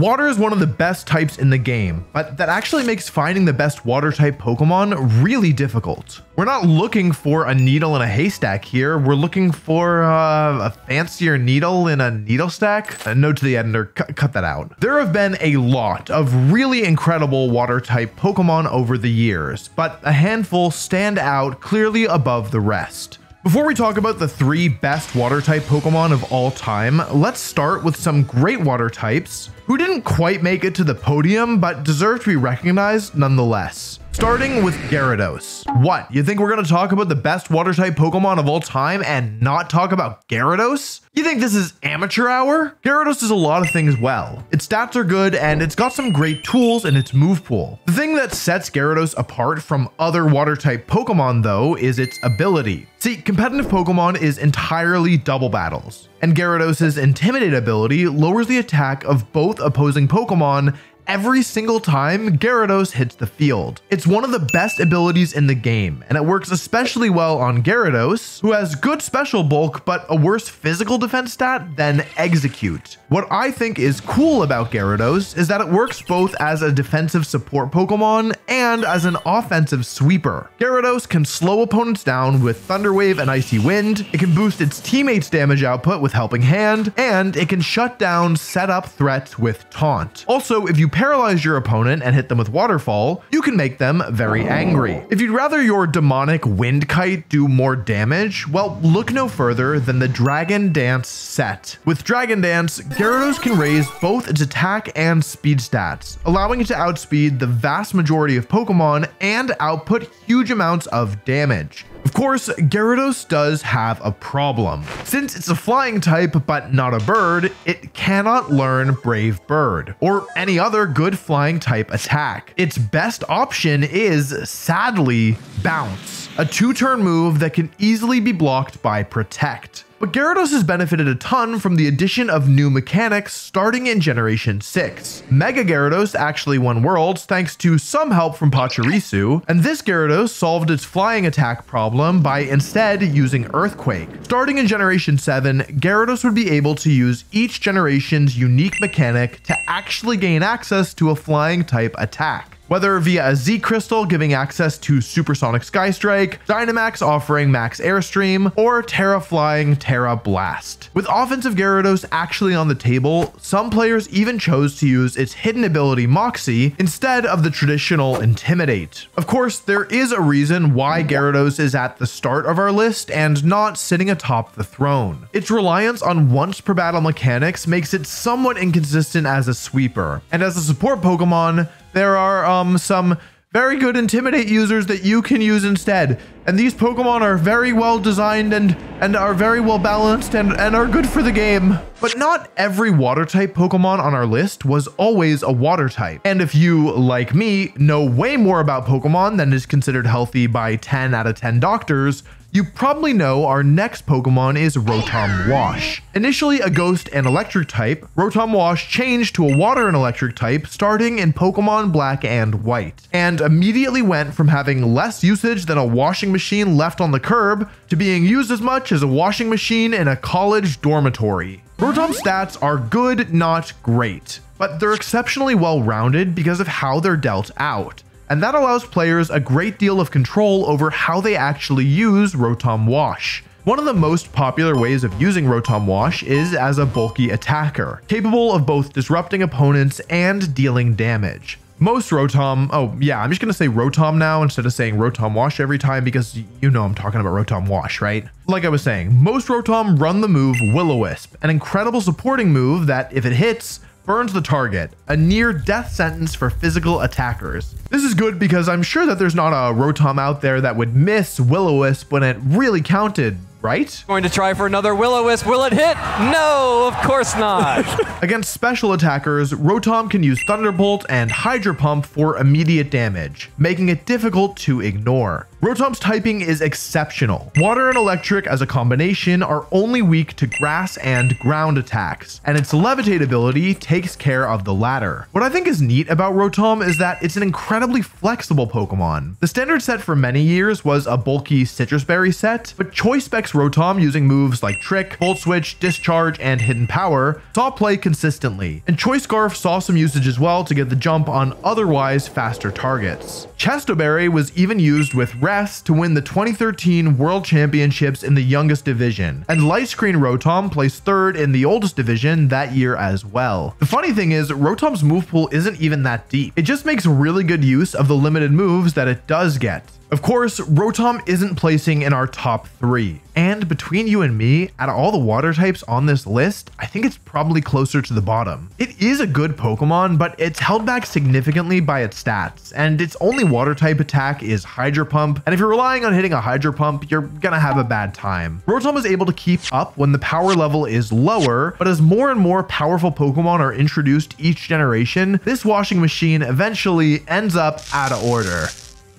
Water is one of the best types in the game, but that actually makes finding the best water type Pokemon really difficult. We're not looking for a needle in a haystack here. We're looking for uh, a fancier needle in a needle stack. A note to the editor, cut that out. There have been a lot of really incredible water type Pokemon over the years, but a handful stand out clearly above the rest. Before we talk about the three best water type Pokemon of all time, let's start with some great water types who didn't quite make it to the podium but deserve to be recognized nonetheless. Starting with Gyarados. What, you think we're to talk about the best water type Pokemon of all time and not talk about Gyarados? You think this is amateur hour? Gyarados does a lot of things well. Its stats are good and it's got some great tools in its move pool. The thing that sets Gyarados apart from other water type Pokemon though is its ability. See, competitive Pokemon is entirely double battles, and Gyarados' Intimidate ability lowers the attack of both opposing Pokemon every single time Gyarados hits the field. It's one of the best abilities in the game, and it works especially well on Gyarados, who has good special bulk but a worse physical defense stat than Exeggcute. What I think is cool about Gyarados is that it works both as a defensive support Pokemon and as an offensive sweeper. Gyarados can slow opponents down with Thunder Wave and Icy Wind, it can boost its teammates' damage output with Helping Hand, and it can shut down set-up threats with Taunt. Also, if you paralyze your opponent and hit them with Waterfall, you can make them very angry. If you'd rather your demonic Wind Kite do more damage, well, look no further than the Dragon Dance set. With Dragon Dance, Gyarados can raise both its attack and speed stats, allowing it to outspeed the vast majority of Pokemon and output huge amounts of damage. Of course, Gyarados does have a problem. Since it's a flying type but not a bird, it cannot learn Brave Bird or any other good flying type attack. Its best option is, sadly, Bounce, a two-turn move that can easily be blocked by Protect. But Gyarados has benefited a ton from the addition of new mechanics starting in Generation 6. Mega Gyarados actually won Worlds thanks to some help from Pachirisu, and this Gyarados solved its flying attack problem by instead using Earthquake. Starting in Generation 7, Gyarados would be able to use each generation's unique mechanic to actually gain access to a flying type attack whether via a Z Crystal giving access to Supersonic Sky Strike, Dynamax offering Max Airstream, or Tera Flying Tera Blast. With offensive Gyarados actually on the table, some players even chose to use its hidden ability Moxie instead of the traditional Intimidate. Of course, there is a reason why Gyarados is at the start of our list and not sitting atop the throne. Its reliance on once per battle mechanics makes it somewhat inconsistent as a sweeper, and as a support Pokemon, there are um, some very good Intimidate users that you can use instead. And these Pokemon are very well designed and, and are very well balanced and, and are good for the game. But not every water type Pokemon on our list was always a water type. And if you, like me, know way more about Pokemon than is considered healthy by 10 out of 10 doctors, you probably know our next Pokemon is Rotom Wash. Initially a ghost and electric type, Rotom Wash changed to a water and electric type starting in Pokemon Black and White, and immediately went from having less usage than a washing machine left on the curb to being used as much as a washing machine in a college dormitory. Rotom's stats are good, not great, but they're exceptionally well rounded because of how they're dealt out and that allows players a great deal of control over how they actually use Rotom Wash. One of the most popular ways of using Rotom Wash is as a bulky attacker, capable of both disrupting opponents and dealing damage. Most Rotom, oh yeah, I'm just gonna say Rotom now instead of saying Rotom Wash every time because you know I'm talking about Rotom Wash, right? Like I was saying, most Rotom run the move Will-O-Wisp, an incredible supporting move that if it hits, burns the target, a near death sentence for physical attackers. This is good because I'm sure that there's not a Rotom out there that would miss Will-O-Wisp when it really counted, right? Going to try for another Will-O-Wisp. Will it hit? No, of course not. Against special attackers, Rotom can use Thunderbolt and Hydro Pump for immediate damage, making it difficult to ignore. Rotom's typing is exceptional. Water and electric as a combination are only weak to grass and ground attacks, and its levitate ability takes care of the latter. What I think is neat about Rotom is that it's an incredibly flexible Pokemon. The standard set for many years was a bulky Sitrus Berry set, but Choice specs Rotom using moves like Trick, Volt Switch, Discharge, and Hidden Power saw play consistently, and Choice Scarf saw some usage as well to get the jump on otherwise faster targets. Chesto Berry was even used with To win the 2013 World Championships in the youngest division, and Light Screen Rotom placed third in the oldest division that year as well. The funny thing is, Rotom's move pool isn't even that deep. It just makes really good use of the limited moves that it does get. Of course, Rotom isn't placing in our top three. And between you and me, out of all the water types on this list, I think it's probably closer to the bottom. It is a good Pokemon, but it's held back significantly by its stats, and its only water type attack is Hydro Pump, and if you're relying on hitting a Hydro Pump, you're gonna have a bad time. Rotom is able to keep up when the power level is lower, but as more and more powerful Pokemon are introduced each generation, this washing machine eventually ends up out of order.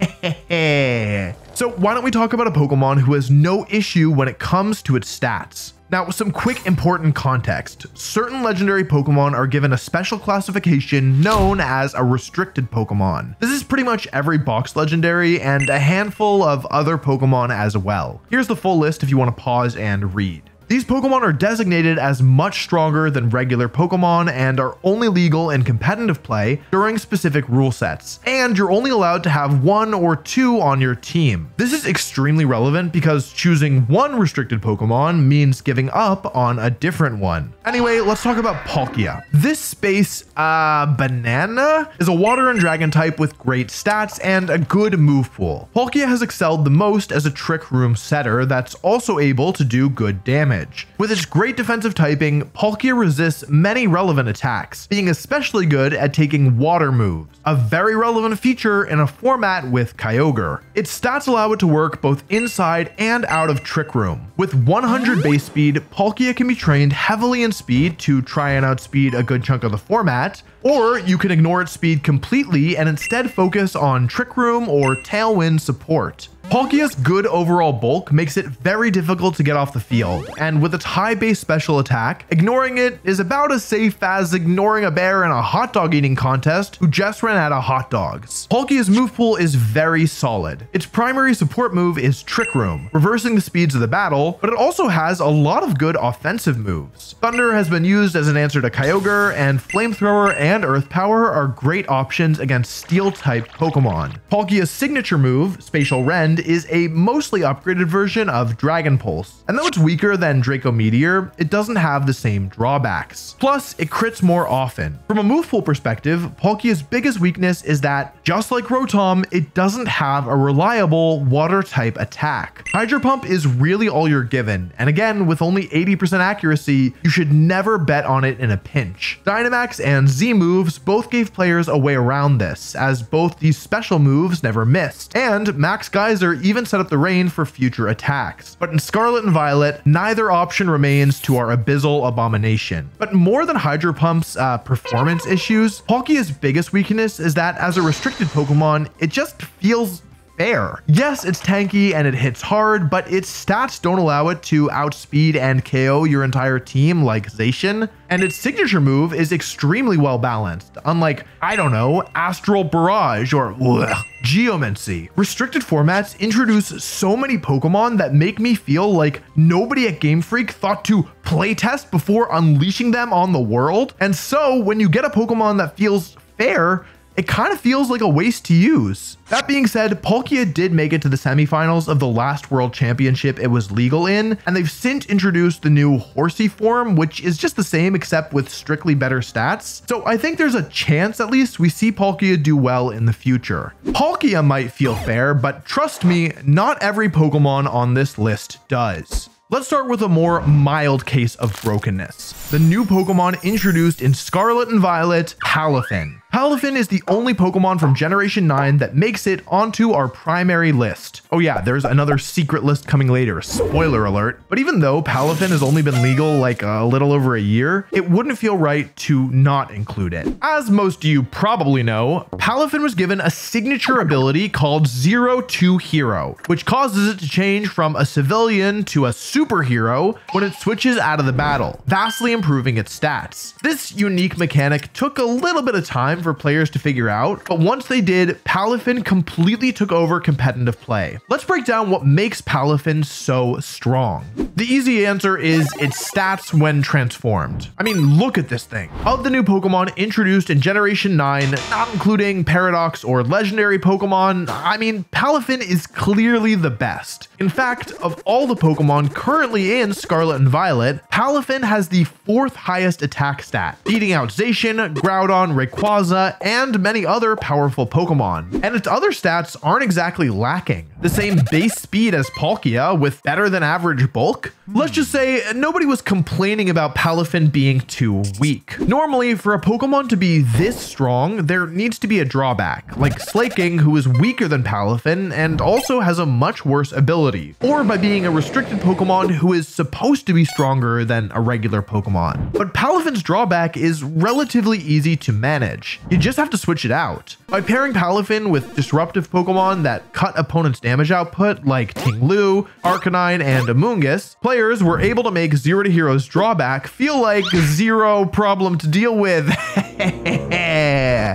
so why don't we talk about a Pokemon who has no issue when it comes to its stats? Now, some quick important context. Certain legendary Pokemon are given a special classification known as a restricted Pokemon. This is pretty much every box legendary and a handful of other Pokemon as well. Here's the full list if you want to pause and read. These Pokemon are designated as much stronger than regular Pokemon and are only legal in competitive play during specific rule sets. And you're only allowed to have one or two on your team. This is extremely relevant because choosing one restricted Pokemon means giving up on a different one. Anyway, let's talk about Palkia. This space, uh, Banana, is a water and dragon type with great stats and a good move pool. Palkia has excelled the most as a trick room setter that's also able to do good damage damage. With its great defensive typing, Palkia resists many relevant attacks, being especially good at taking water moves, a very relevant feature in a format with Kyogre. Its stats allow it to work both inside and out of Trick Room. With 100 base speed, Palkia can be trained heavily in speed to try and outspeed a good chunk of the format, or you can ignore its speed completely and instead focus on Trick Room or Tailwind support. Palkia's good overall bulk makes it very difficult to get off the field, and with its high base special attack, ignoring it is about as safe as ignoring a bear in a hot dog eating contest who just ran out of hot dogs. Palkia's move pool is very solid. Its primary support move is Trick Room, reversing the speeds of the battle, but it also has a lot of good offensive moves. Thunder has been used as an answer to Kyogre, and Flamethrower and Earth Power are great options against Steel-type Pokemon. Palkia's signature move, Spatial Rend, is a mostly upgraded version of Dragon Pulse. And though it's weaker than Draco Meteor, it doesn't have the same drawbacks. Plus, it crits more often. From a move pool perspective, Palkia's biggest weakness is that, just like Rotom, it doesn't have a reliable water type attack. Hydro Pump is really all you're given, and again, with only 80% accuracy, you should never bet on it in a pinch. Dynamax and Z moves both gave players a way around this, as both these special moves never missed, and Max Geyser even set up the rain for future attacks. But in Scarlet and Violet, neither option remains to our Abyssal Abomination. But more than Hydro Pump's uh, performance issues, Palkia's biggest weakness is that as a restricted Pokemon, it just feels fair. Yes, it's tanky and it hits hard, but its stats don't allow it to outspeed and KO your entire team like Zacian. And its signature move is extremely well balanced, unlike, I don't know, Astral Barrage or ugh, Geomancy. Restricted formats introduce so many Pokemon that make me feel like nobody at Game Freak thought to playtest before unleashing them on the world. And so when you get a Pokemon that feels fair, it kind of feels like a waste to use. That being said, Palkia did make it to the semifinals of the last World Championship it was legal in, and they've since introduced the new Horsey form, which is just the same except with strictly better stats. So I think there's a chance at least we see Palkia do well in the future. Palkia might feel fair, but trust me, not every Pokemon on this list does. Let's start with a more mild case of brokenness. The new Pokemon introduced in Scarlet and Violet, Palafin. Palafin is the only Pokemon from Generation 9 that makes it onto our primary list. Oh yeah, there's another secret list coming later, spoiler alert. But even though Palafin has only been legal like a little over a year, it wouldn't feel right to not include it. As most of you probably know, Palafin was given a signature ability called Zero to Hero, which causes it to change from a civilian to a superhero when it switches out of the battle, vastly improving its stats. This unique mechanic took a little bit of time for players to figure out, but once they did, Palafin completely took over competitive play. Let's break down what makes Palafin so strong. The easy answer is its stats when transformed. I mean, look at this thing. Of the new Pokemon introduced in Generation 9, not including Paradox or Legendary Pokemon, I mean, Palafin is clearly the best. In fact, of all the Pokemon currently in Scarlet and Violet, Palafin has the fourth highest attack stat, beating out Zacian, Groudon, Rayquaza, and many other powerful Pokemon. And its other stats aren't exactly lacking. The same base speed as Palkia with better than average bulk. Let's just say nobody was complaining about Palafin being too weak. Normally, for a Pokemon to be this strong, there needs to be a drawback, like Slaking, who is weaker than Palafin and also has a much worse ability, or by being a restricted Pokemon who is supposed to be stronger than a regular Pokemon. But Palafin's drawback is relatively easy to manage. You just have to switch it out. By pairing Palafin with disruptive Pokemon that cut opponents' damage output, like Ting-Lu, Arcanine, and Amoonguss, players were able to make Zero to Hero's drawback feel like zero problem to deal with.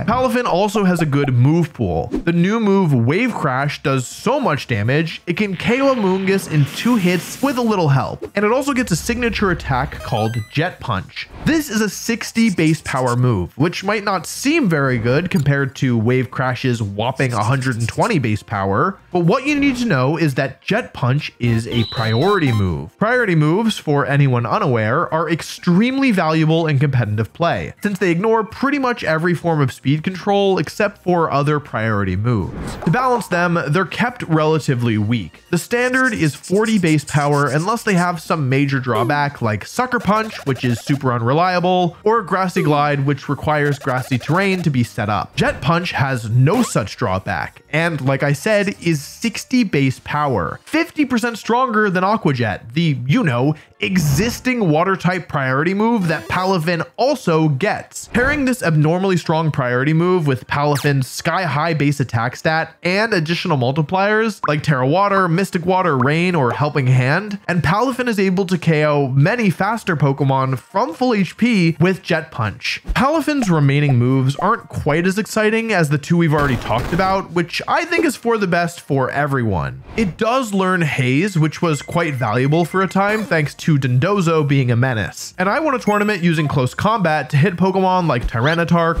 Palafin also has a good move pool. The new move Wave Crash does so much damage, it can KO Amoonguss in two hits with a little help. And it also gets a signature attack called Jet Punch. This is a 60 base power move, which might not seem very good compared to Wave Crash's whopping 120 base power, but what you need to know is that Jet Punch is a priority move. Priority moves, for anyone unaware, are extremely valuable in competitive play, since they ignore pretty much every form of speed control except for other priority moves. To balance them, they're kept relatively weak. The standard is 40 base power unless they have some major drawback like Sucker Punch, which is super unreliable, or Grassy Glide, which requires grassy terrain to be set up. Jet Punch has no such drawback, and like I said, is 60 base power, 50% stronger than Aqua Jet, the, you know, existing water type priority move that Palafin also gets. Pairing this abnormally strong priority move with Palafin's sky high base attack stat and additional multipliers like Tera Water, Mystic Water, Rain, or Helping Hand, and Palafin is able to KO many faster Pokemon from full HP with Jet Punch. Palafin's remaining moves aren't quite as exciting as the two we've already talked about, which I think is for the best for everyone. It does learn Haze, which was quite valuable for a time thanks to Dondozo being a menace. And I won a tournament using close combat to hit Pokemon like Tyranitar,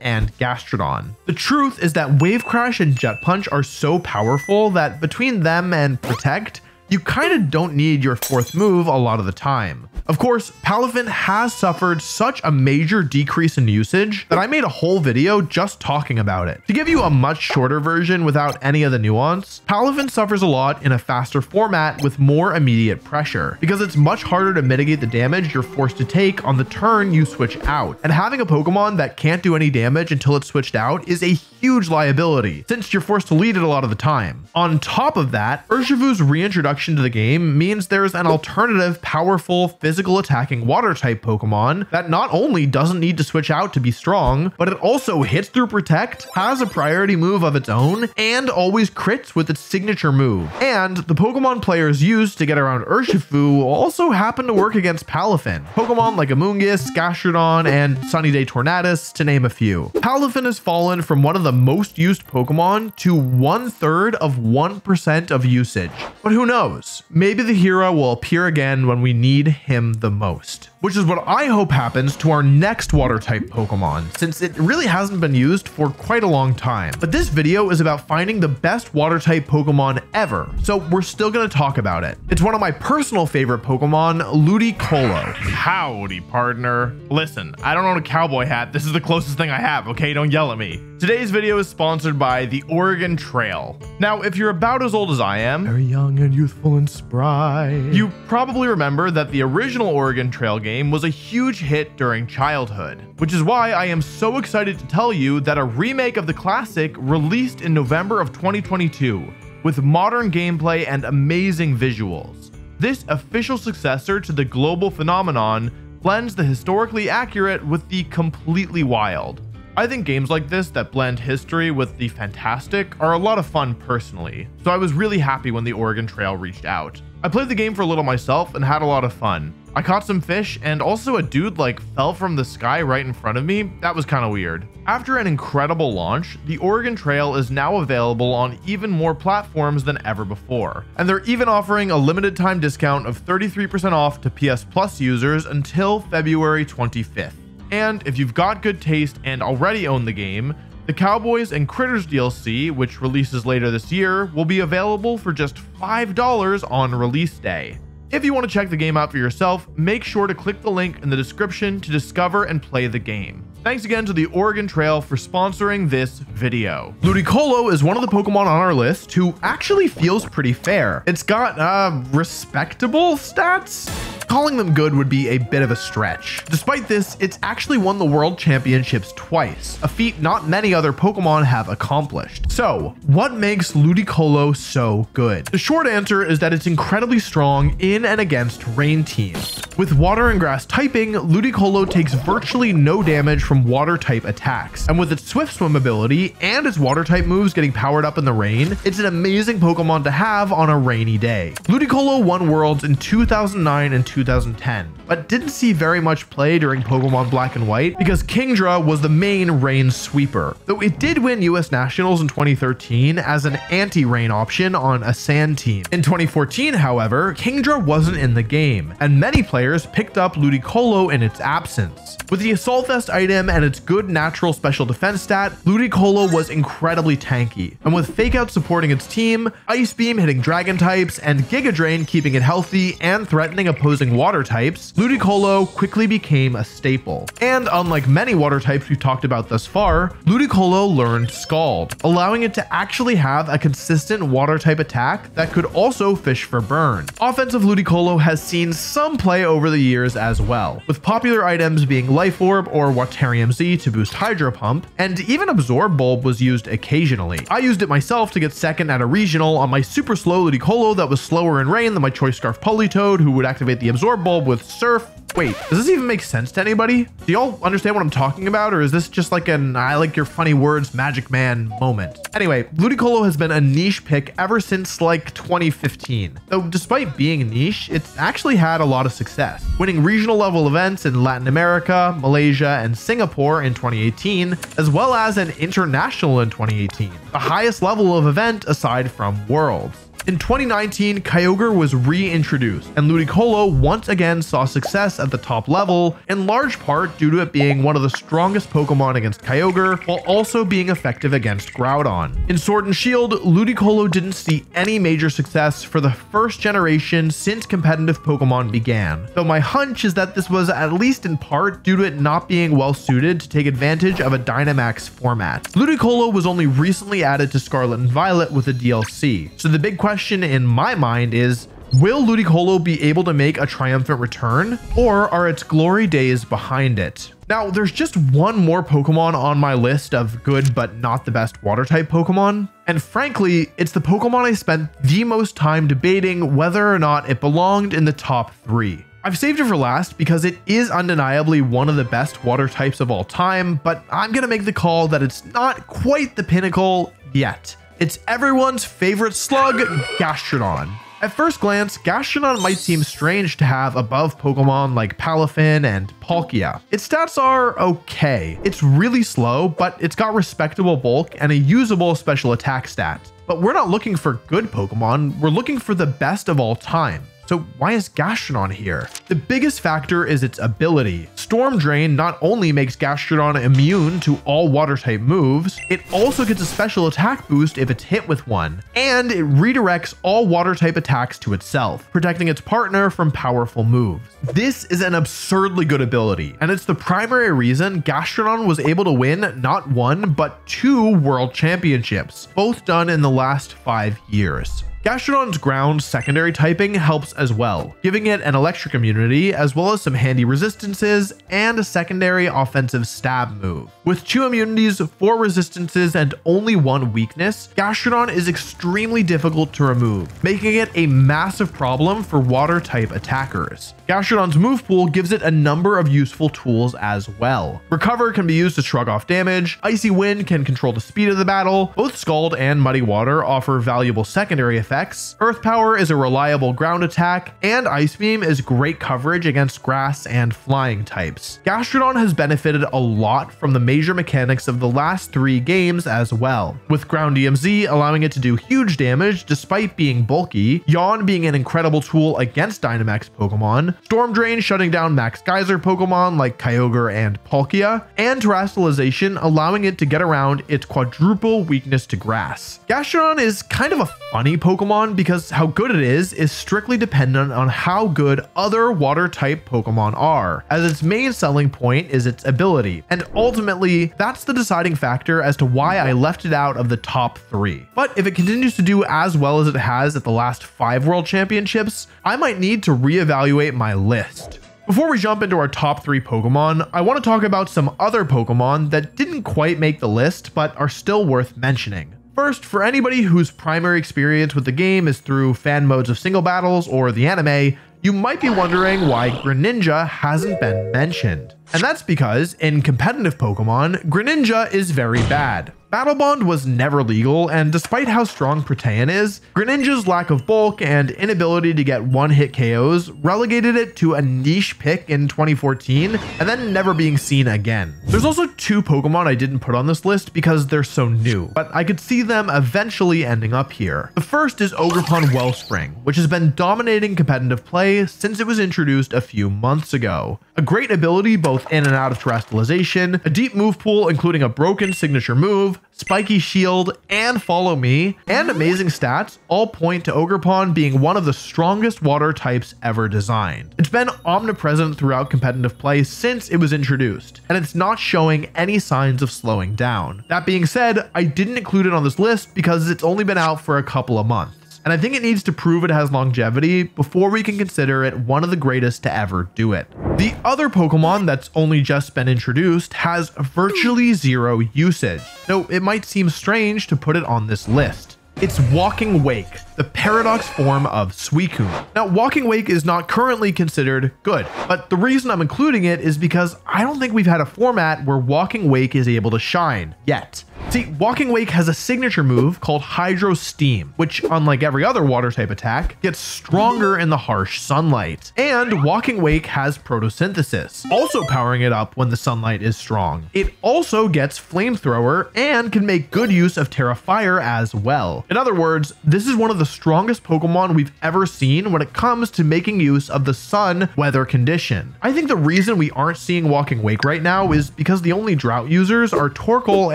And Gastrodon. The truth is that Wave Crash and Jet Punch are so powerful that between them and Protect, you kind of don't need your fourth move a lot of the time. Of course, Palafin has suffered such a major decrease in usage that I made a whole video just talking about it. To give you a much shorter version without any of the nuance, Palafin suffers a lot in a faster format with more immediate pressure, because it's much harder to mitigate the damage you're forced to take on the turn you switch out. And having a Pokemon that can't do any damage until it's switched out is a huge liability, since you're forced to lead it a lot of the time. On top of that, Urshifu's reintroduction to the game means there's an alternative powerful physical attacking water type Pokemon that not only doesn't need to switch out to be strong, but it also hits through Protect, has a priority move of its own, and always crits with its signature move. And the Pokemon players use to get around Urshifu also happen to work against Palafin. Pokemon like Amoonguss, Gastrodon, and Sunny Day Tornadus, to name a few. Palafin has fallen from one of the most used Pokemon to one third of 1% of usage. But who knows? Maybe the hero will appear again when we need him the most. Which is what I hope happens to our next water type Pokemon, since it really hasn't been used for quite a long time. But this video is about finding the best water type Pokemon ever, so we're still gonna talk about it. It's one of my personal favorite Pokemon, Ludicolo. Howdy, partner. Listen, I don't own a cowboy hat. This is the closest thing I have, okay? Don't yell at me. Today's video is sponsored by the Oregon Trail. Now, if you're about as old as I am, very young and youthful and spry, you probably remember that the original Oregon Trail game game was a huge hit during childhood, which is why I am so excited to tell you that a remake of the classic released in November of 2022 with modern gameplay and amazing visuals. This official successor to the global phenomenon blends the historically accurate with the completely wild. I think games like this that blend history with the fantastic are a lot of fun personally, so I was really happy when the Oregon Trail reached out. I played the game for a little myself and had a lot of fun. I caught some fish and also a dude like fell from the sky right in front of me. That was kind of weird. After an incredible launch, the Oregon Trail is now available on even more platforms than ever before. And they're even offering a limited time discount of 33% off to PS Plus users until February 25th. And if you've got good taste and already own the game, the Cowboys and Critters DLC, which releases later this year, will be available for just $5 on release day. If you want to check the game out for yourself, make sure to click the link in the description to discover and play the game. Thanks again to the Oregon Trail for sponsoring this video. Ludicolo is one of the Pokemon on our list who actually feels pretty fair. It's got, uh, respectable stats? Calling them good would be a bit of a stretch. Despite this, it's actually won the World Championships twice, a feat not many other Pokemon have accomplished. So, what makes Ludicolo so good? The short answer is that it's incredibly strong in and against rain teams. With water and grass typing, Ludicolo takes virtually no damage from water type attacks, and with its Swift Swim ability and its water type moves getting powered up in the rain, it's an amazing Pokemon to have on a rainy day. Ludicolo won Worlds in 2009 and 2010, but didn't see very much play during Pokemon Black and White because Kingdra was the main rain sweeper, though it did win US Nationals in 2013 as an anti-rain option on a sand team. In 2014, however, Kingdra wasn't in the game, and many players picked up Ludicolo in its absence. With the Assault Vest item and its good natural special defense stat, Ludicolo was incredibly tanky, and with Fake Out supporting its team, Ice Beam hitting dragon types, and Giga Drain keeping it healthy and threatening opposing water types, Ludicolo quickly became a staple. And unlike many water types we've talked about thus far, Ludicolo learned Scald, allowing it to actually have a consistent water type attack that could also fish for burn. Offensive Ludicolo has seen some play over the years as well, with popular items being Life Orb or Waterium Z to boost Hydro Pump, and even Absorb Bulb was used occasionally. I used it myself to get second at a regional on my super slow Ludicolo that was slower in rain than my Choice Scarf Politoed who would activate the Absorb Bulb with Surf Wait, does this even make sense to anybody? Do y'all understand what I'm talking about? Or is this just like an I like your funny words magic man moment? Anyway, Ludicolo has been a niche pick ever since like 2015. Though despite being niche, it's actually had a lot of success, winning regional level events in Latin America, Malaysia, and Singapore in 2018, as well as an international in 2018, the highest level of event aside from Worlds. In 2019, Kyogre was reintroduced, and Ludicolo once again saw success at the top level, in large part due to it being one of the strongest Pokemon against Kyogre, while also being effective against Groudon. In Sword and Shield, Ludicolo didn't see any major success for the first generation since competitive Pokemon began, though my hunch is that this was at least in part due to it not being well suited to take advantage of a Dynamax format. Ludicolo was only recently added to Scarlet and Violet with a DLC, so the big question question in my mind is, will Ludicolo be able to make a triumphant return, or are its glory days behind it? Now, there's just one more Pokemon on my list of good but not the best water type Pokemon, and frankly, it's the Pokemon I spent the most time debating whether or not it belonged in the top three. I've saved it for last because it is undeniably one of the best water types of all time, but I'm gonna make the call that it's not quite the pinnacle yet. It's everyone's favorite slug, Gastrodon. At first glance, Gastrodon might seem strange to have above Pokemon like Palafin and Palkia. Its stats are okay. It's really slow, but it's got respectable bulk and a usable special attack stat. But we're not looking for good Pokemon, we're looking for the best of all time. So why is Gastrodon here? The biggest factor is its ability. Storm Drain not only makes Gastrodon immune to all water type moves, it also gets a special attack boost if it's hit with one, and it redirects all water type attacks to itself, protecting its partner from powerful moves. This is an absurdly good ability, and it's the primary reason Gastrodon was able to win not one, but two world championships, both done in the last five years. Gastrodon's ground secondary typing helps as well, giving it an electric immunity as well as some handy resistances and a secondary offensive stab move. With two immunities, four resistances, and only one weakness, Gastrodon is extremely difficult to remove, making it a massive problem for water type attackers. Gastrodon's move pool gives it a number of useful tools as well. Recover can be used to shrug off damage, Icy Wind can control the speed of the battle, both Scald and Muddy Water offer valuable secondary effects, Earth Power is a reliable ground attack, and Ice Beam is great coverage against grass and flying types. Gastrodon has benefited a lot from the major mechanics of the last three games as well, with Groundium Z allowing it to do huge damage despite being bulky, Yawn being an incredible tool against Dynamax Pokemon, Storm Drain shutting down Max Geyser Pokemon like Kyogre and Palkia, and Terastallization allowing it to get around its quadruple weakness to grass. Gastrodon is kind of a funny Pokemon because how good it is is strictly dependent on how good other water type Pokemon are, as its main selling point is its ability, and ultimately that's the deciding factor as to why I left it out of the top three. But if it continues to do as well as it has at the last five World Championships, I might need to reevaluate my list. Before we jump into our top three Pokemon, I want to talk about some other Pokemon that didn't quite make the list but are still worth mentioning. First, for anybody whose primary experience with the game is through fan modes of single battles or the anime, you might be wondering why Greninja hasn't been mentioned. And that's because in competitive Pokemon, Greninja is very bad. Battle Bond was never legal, and despite how strong Protean is, Greninja's lack of bulk and inability to get one-hit KOs relegated it to a niche pick in 2014, and then never being seen again. There's also two Pokemon I didn't put on this list because they're so new, but I could see them eventually ending up here. The first is Ogerpon Wellspring, which has been dominating competitive play since it was introduced a few months ago. A great ability both in and out of Terastallization, a deep move pool including a broken signature move, Spiky Shield, and Follow Me, and amazing stats all point to Ogerpon being one of the strongest water types ever designed. It's been omnipresent throughout competitive play since it was introduced, and it's not showing any signs of slowing down. That being said, I didn't include it on this list because it's only been out for a couple of months and I think it needs to prove it has longevity before we can consider it one of the greatest to ever do it. The other Pokemon that's only just been introduced has virtually zero usage, though it might seem strange to put it on this list. It's Walking Wake, the paradox form of Suicune. Now, Walking Wake is not currently considered good, but the reason I'm including it is because I don't think we've had a format where Walking Wake is able to shine yet. See, Walking Wake has a signature move called Hydro Steam, which, unlike every other water type attack, gets stronger in the harsh sunlight. And Walking Wake has photosynthesis, also powering it up when the sunlight is strong. It also gets Flamethrower and can make good use of Tera Fire as well. In other words, this is one of the strongest Pokemon we've ever seen when it comes to making use of the sun weather condition. I think the reason we aren't seeing Walking Wake right now is because the only drought users are Torkoal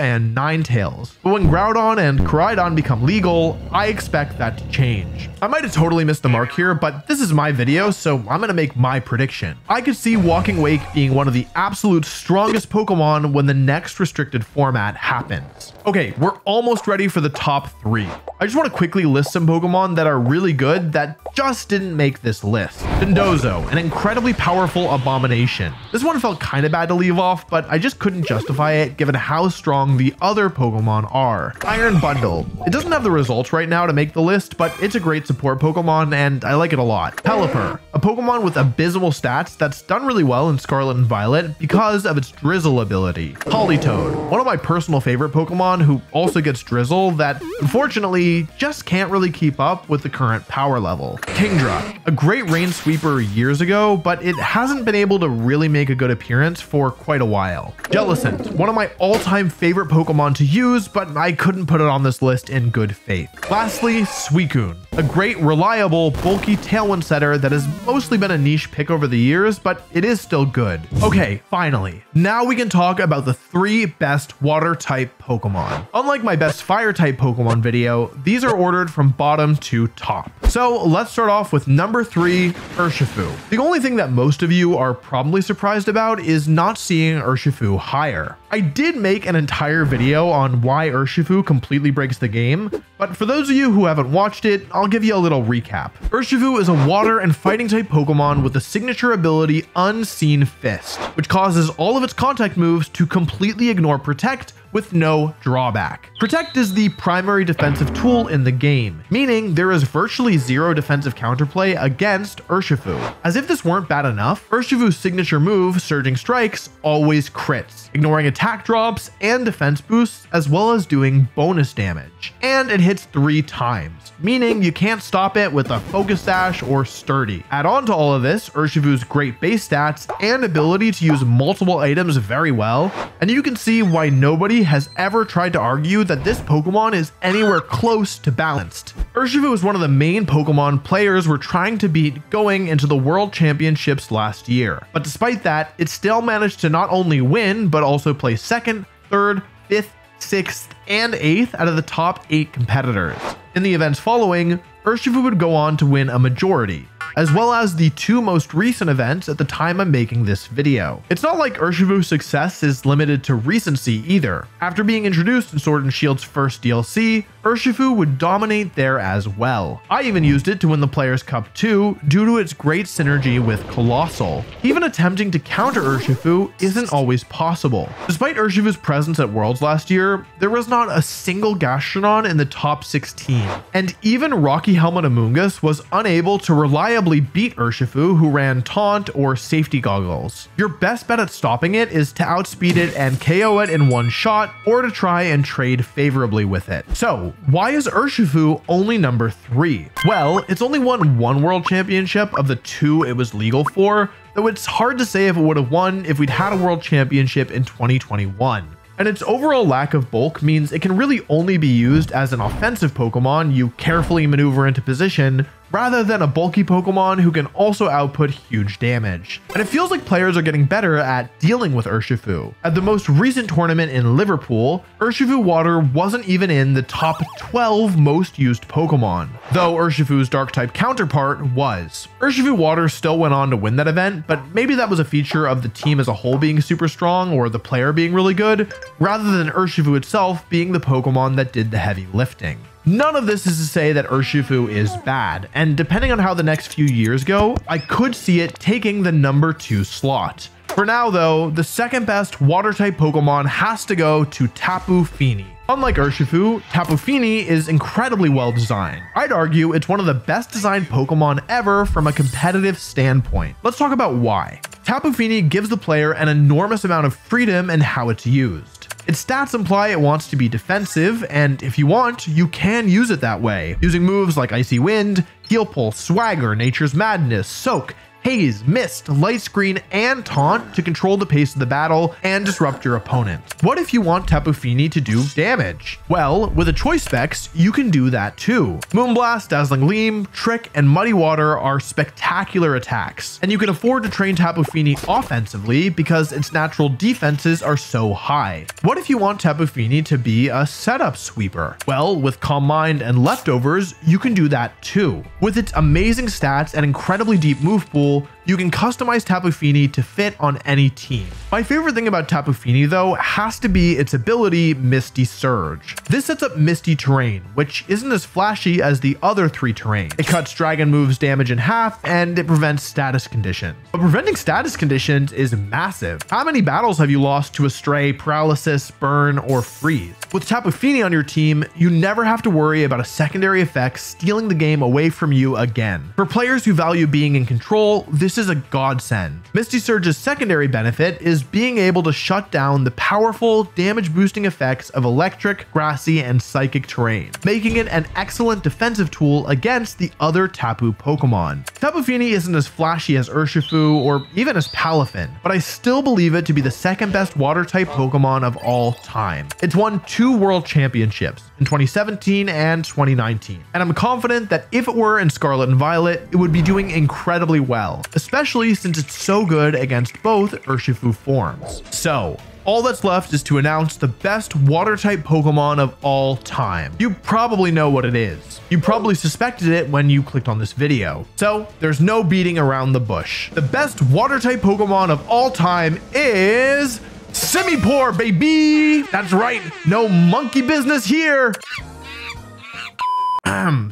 and Nine Ninetales. But when Groudon and Koraidon become legal, I expect that to change. I might have totally missed the mark here, but this is my video, so I'm gonna make my prediction. I could see Walking Wake being one of the absolute strongest Pokemon when the next restricted format happens. Okay, we're almost ready for the top three. I just want to quickly list some Pokemon that are really good that just didn't make this list. Dondozo, an incredibly powerful abomination. This one felt kind of bad to leave off, but I just couldn't justify it given how strong the other Pokemon are. Iron Bundle. It doesn't have the results right now to make the list, but it's a great support Pokemon and I like it a lot. Pelipper, a Pokemon with abysmal stats that's done really well in Scarlet and Violet because of its Drizzle ability. Politoed, one of my personal favorite Pokemon who also gets Drizzle that unfortunately just can't really keep up with the current power level. Kingdra, a great rain sweeper years ago, but it hasn't been able to really make a good appearance for quite a while. Jellicent, one of my all-time favorite Pokemon to use, but I couldn't put it on this list in good faith. Lastly, Suicune, a great, reliable, bulky Tailwind setter that has mostly been a niche pick over the years, but it is still good. Okay, finally, now we can talk about the three best water type Pokemon. Unlike my best fire type Pokemon video, these are ordered from bottom to top. So let's start off with number three, Urshifu. The only thing that most of you are probably surprised about is not seeing Urshifu higher. I did make an entire video on why Urshifu completely breaks the game, But for those of you who haven't watched it, I'll give you a little recap. Urshifu is a water and fighting type Pokemon with the signature ability Unseen Fist, which causes all of its contact moves to completely ignore Protect with no drawback. Protect is the primary defensive tool in the game, meaning there is virtually zero defensive counterplay against Urshifu. As if this weren't bad enough, Urshifu's signature move, Surging Strikes, always crits, ignoring attack drops and defense boosts, as well as doing bonus damage. And it hits three times, meaning you can't stop it with a Focus Sash or Sturdy. Add on to all of this, Urshifu's great base stats and ability to use multiple items very well, and you can see why nobody has ever tried to argue that this Pokemon is anywhere close to balanced. Urshifu is one of the main Pokemon players were trying to beat going into the World Championships last year. But despite that, it still managed to not only win, but also place second, third, fifth, sixth, and eighth out of the top eight competitors. In the events following, Urshifu would go on to win a majority, as well as the two most recent events at the time I'm making this video. It's not like Urshifu's success is limited to recency either. After being introduced in Sword and Shield's first DLC, Urshifu would dominate there as well. I even used it to win the Players' Cup 2 due to its great synergy with Coalossal. Even attempting to counter Urshifu isn't always possible. Despite Urshifu's presence at Worlds last year, there was not a single Gastrodon in the top 16, and even Rocky Helmet Amoonguss was unable to reliably beat Urshifu who ran Taunt or Safety Goggles. Your best bet at stopping it is to outspeed it and KO it in one shot, or to try and trade favorably with it. So, why is Urshifu only number 3? Well, it's only won one world championship of the two it was legal for, though it's hard to say if it would have won if we'd had a world championship in 2021 and its overall lack of bulk means it can really only be used as an offensive Pokemon you carefully maneuver into position rather than a bulky Pokemon who can also output huge damage. And it feels like players are getting better at dealing with Urshifu. At the most recent tournament in Liverpool, Urshifu Water wasn't even in the top 12 most used Pokemon, though Urshifu's Dark-type counterpart was. Urshifu Water still went on to win that event, but maybe that was a feature of the team as a whole being super strong or the player being really good, rather than Urshifu itself being the Pokemon that did the heavy lifting. None of this is to say that Urshifu is bad, and depending on how the next few years go, I could see it taking the number 2 slot. For now though, the second best water-type Pokemon has to go to Tapu Fini. Unlike Urshifu, Tapu Fini is incredibly well designed. I'd argue it's one of the best designed Pokemon ever from a competitive standpoint. Let's talk about why. Tapu Fini gives the player an enormous amount of freedom in how it's used. Its stats imply it wants to be defensive, and if you want, you can use it that way, using moves like Icy Wind, Heal Pulse, Swagger, Nature's Madness, Soak, Haze, Mist, Light Screen, and Taunt to control the pace of the battle and disrupt your opponent. What if you want Tapu Fini to do damage? Well, with a choice specs, you can do that too. Moonblast, Dazzling Gleam, Trick, and Muddy Water are spectacular attacks, and you can afford to train Tapu Fini offensively because its natural defenses are so high. What if you want Tapu Fini to be a setup sweeper? Well, with Calm Mind and Leftovers, you can do that too. With its amazing stats and incredibly deep move pool, people you can customize Tapu Fini to fit on any team. My favorite thing about Tapu Fini though has to be its ability Misty Surge. This sets up Misty terrain, which isn't as flashy as the other three terrains. It cuts dragon moves damage in half and it prevents status conditions. But preventing status conditions is massive. How many battles have you lost to a Stray, Paralysis, Burn, or Freeze? With Tapu Fini on your team, you never have to worry about a secondary effect stealing the game away from you again. For players who value being in control, this is a godsend. Misty Surge's secondary benefit is being able to shut down the powerful damage boosting effects of electric, grassy, and psychic terrain, making it an excellent defensive tool against the other Tapu Pokemon. Tapu Fini isn't as flashy as Urshifu or even as Palafin, but I still believe it to be the second best water type Pokemon of all time. It's won two world championships in 2017 and 2019, and I'm confident that if it were in Scarlet and Violet, it would be doing incredibly well, especially since it's so good against both Urshifu forms. So, all that's left is to announce the best water type Pokemon of all time. You probably know what it is. You probably suspected it when you clicked on this video. So there's no beating around the bush. The best water type Pokemon of all time is Simipour, baby! That's right, no monkey business here!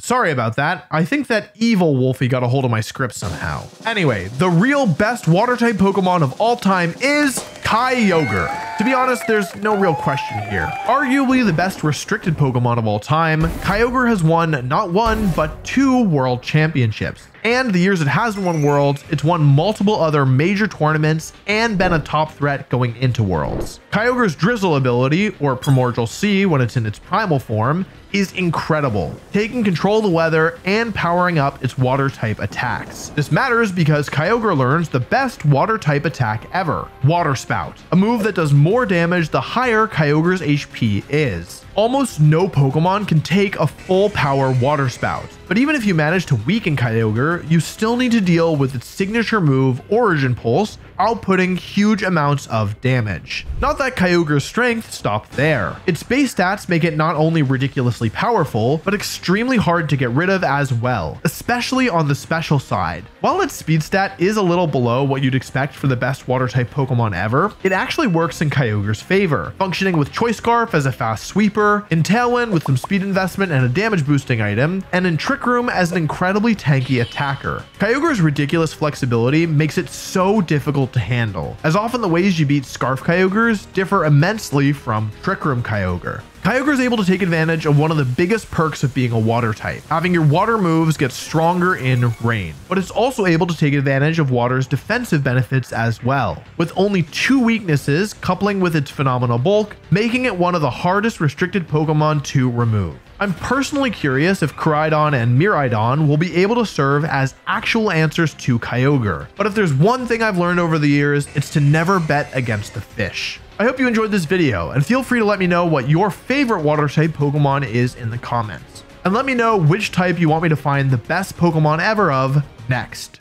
Sorry about that. I think that evil Wolfey got a hold of my script somehow. Anyway, the real best water type Pokemon of all time is Kyogre. To be honest, there's no real question here. Arguably the best restricted Pokemon of all time, Kyogre has won not one, but two world championships. And the years it hasn't won Worlds, it's won multiple other major tournaments and been a top threat going into Worlds. Kyogre's Drizzle ability, or Primordial Sea when it's in its primal form, is incredible, taking control of the weather and powering up its water type attacks. This matters because Kyogre learns the best water type attack ever, Water Spout, a move that does more damage the higher Kyogre's HP is. Almost no Pokemon can take a full power Water Spout, but even if you manage to weaken Kyogre, you still need to deal with its signature move Origin Pulse, outputting huge amounts of damage. Not that Kyogre's strength stopped there. Its base stats make it not only ridiculously powerful, but extremely hard to get rid of as well, especially on the special side. While its speed stat is a little below what you'd expect for the best water type Pokemon ever, it actually works in Kyogre's favor, functioning with Choice Scarf as a fast sweeper, in Tailwind with some speed investment and a damage boosting item, and in Room as an incredibly tanky attacker. Kyogre's ridiculous flexibility makes it so difficult to handle, as often the ways you beat Scarf Kyogres differ immensely from Trick Room Kyogre. Kyogre is able to take advantage of one of the biggest perks of being a water type, having your water moves get stronger in rain. But it's also able to take advantage of water's defensive benefits as well, with only two weaknesses coupling with its phenomenal bulk, making it one of the hardest restricted Pokemon to remove. I'm personally curious if Koraidon and Miraidon will be able to serve as actual answers to Kyogre. But if there's one thing I've learned over the years, it's to never bet against the fish. I hope you enjoyed this video and feel free to let me know what your favorite water type Pokemon is in the comments. And let me know which type you want me to find the best Pokemon ever of next.